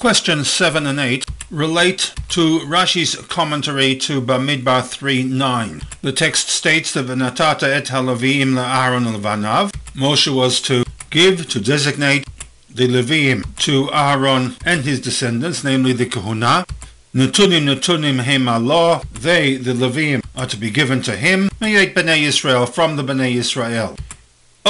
Questions 7 and 8 relate to Rashi's commentary to Bamidbar 3.9. The text states that V'natata et halavim la'aron levanav. Moshe was to give, to designate the Levim to Aaron and his descendants, namely the Kahuna. Netunim netunim Allah. They, the Levim, are to be given to him. Meyet b'nei Israel, from the b'nei Israel.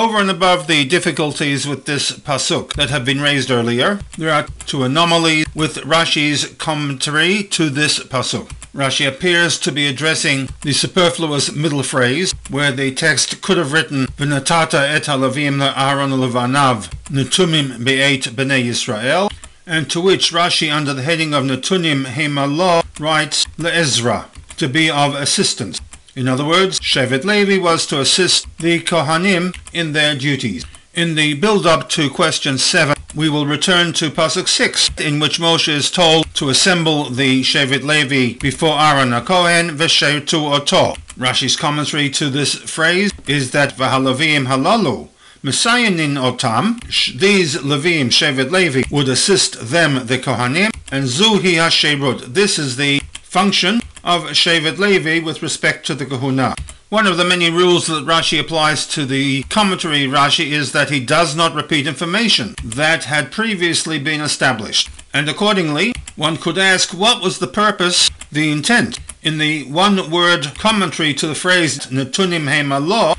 Over and above the difficulties with this pasuk that have been raised earlier, there are two anomalies with Rashi's commentary to this pasuk. Rashi appears to be addressing the superfluous middle phrase, where the text could have written V'natata et halavim la'aron levanav netunim be'et b'nei Yisrael, and to which Rashi, under the heading of Netunim Hemalah, writes Le'ezra, to be of assistance. In other words, Shevet Levi was to assist the Kohanim in their duties. In the build-up to question 7, we will return to Pasuk 6, in which Moshe is told to assemble the Shevet Levi before Aaron HaKohen, Veshetu Oto. Rashi's commentary to this phrase is that Vahalavim Halalu, Messianin Otam, these Levim, Shevet Levi, would assist them, the Kohanim, and Zuhi HaSherut. This is the function of Shevet Levi with respect to the Kahuna. One of the many rules that Rashi applies to the commentary Rashi is that he does not repeat information that had previously been established. And accordingly, one could ask what was the purpose, the intent, in the one-word commentary to the phrase Netunim Hemalot,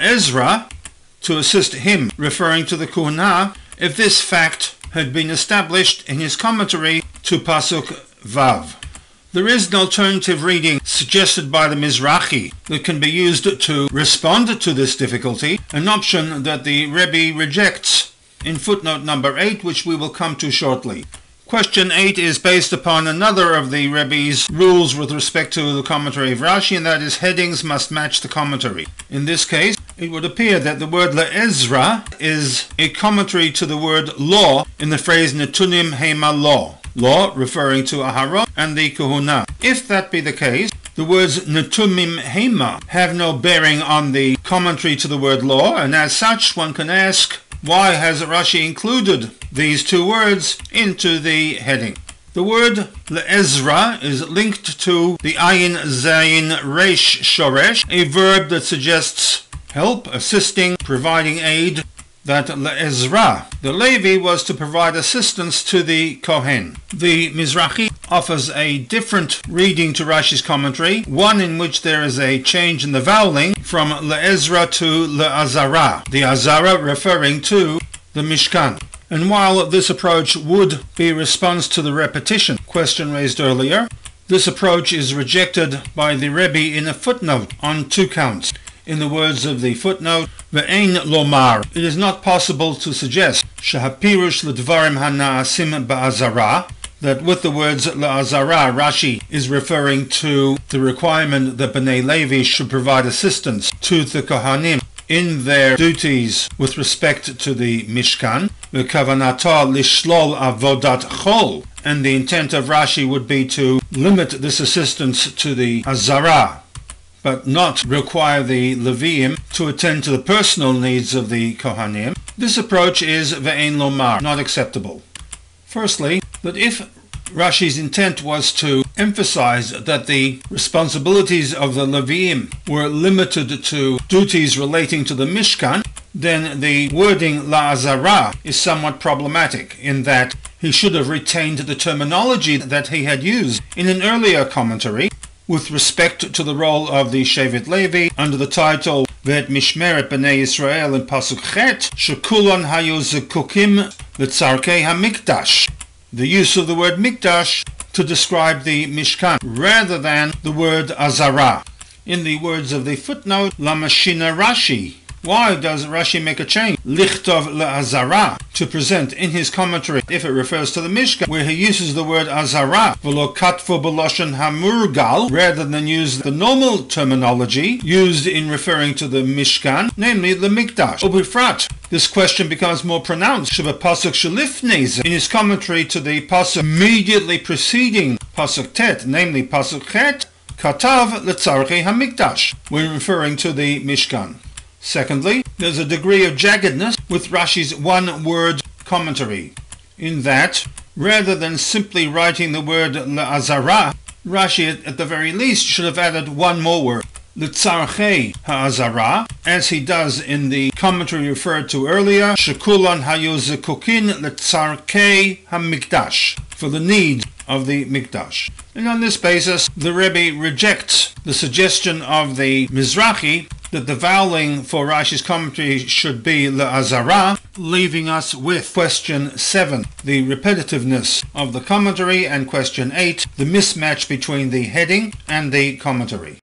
Ezra, to assist him, referring to the Kuhna, if this fact had been established in his commentary to Pasuk Vav. There is an alternative reading suggested by the Mizrahi that can be used to respond to this difficulty, an option that the Rebbe rejects in footnote number 8, which we will come to shortly. Question 8 is based upon another of the Rebbe's rules with respect to the commentary of Rashi, and that is headings must match the commentary. In this case, it would appear that the word le'ezra is a commentary to the word law in the phrase netunim hema law law referring to Aharon and the Kahuna. If that be the case, the words Netunim Hema have no bearing on the commentary to the word law, and as such one can ask, why has Rashi included these two words into the heading? The word le'ezra is linked to the ayin zayin resh shoresh, a verb that suggests help, assisting, providing aid, that Ezra, the Levi, was to provide assistance to the Kohen. The Mizrahi offers a different reading to Rashi's commentary, one in which there is a change in the voweling from Le'ezra to Le'azara, the Azara referring to the Mishkan. And while this approach would be response to the repetition question raised earlier, this approach is rejected by the Rebbe in a footnote on two counts. In the words of the footnote, Ve'ein lomar, it is not possible to suggest Shahapirush ledvarim hana'asim ba'azara, that with the words la'azara, Rashi is referring to the requirement that Bnei Levi should provide assistance to the Kohanim in their duties with respect to the Mishkan, the lishlol avodat chol, and the intent of Rashi would be to limit this assistance to the Azara, but not require the Levim to attend to the personal needs of the Kohanim, this approach is ve'en lomar, not acceptable. Firstly, that if Rashi's intent was to emphasize that the responsibilities of the Levim were limited to duties relating to the Mishkan, then the wording La'azara is somewhat problematic in that he should have retained the terminology that he had used in an earlier commentary with respect to the role of the Shevet Levi under the title Vet Mishmeret B'nai Israel in Pasuk Chet Shekulon Hayu Zekukim HaMikdash the use of the word Mikdash to describe the Mishkan rather than the word Azara. In the words of the footnote, Lamashina Rashi why does Rashi make a change? Lichtov le'azara, to present in his commentary, if it refers to the Mishkan, where he uses the word azara, v'lo katfo b'loshen hamurgal, rather than use the normal terminology used in referring to the Mishkan, namely the Mikdash. Obifrat, this question becomes more pronounced. Shabbat Pasuk Shalifnez, in his commentary to the Pasuk immediately preceding Pasuk Tet, namely Pasuk Chet, Katav letzarche hamikdash, when referring to the Mishkan. Secondly, there's a degree of jaggedness with Rashi's one-word commentary, in that Rather than simply writing the word le'azara, Rashi at the very least should have added one more word, Litzarchei ha'azara, as he does in the commentary referred to earlier, Shekulan hayozekukin litzarchei ha'mikdash, for the needs of the mikdash. And on this basis, the Rebbe rejects the suggestion of the Mizrahi that the voweling for Rashi's commentary should be le'azara, leaving us with question 7, the repetitiveness of the commentary, and question 8, the mismatch between the heading and the commentary.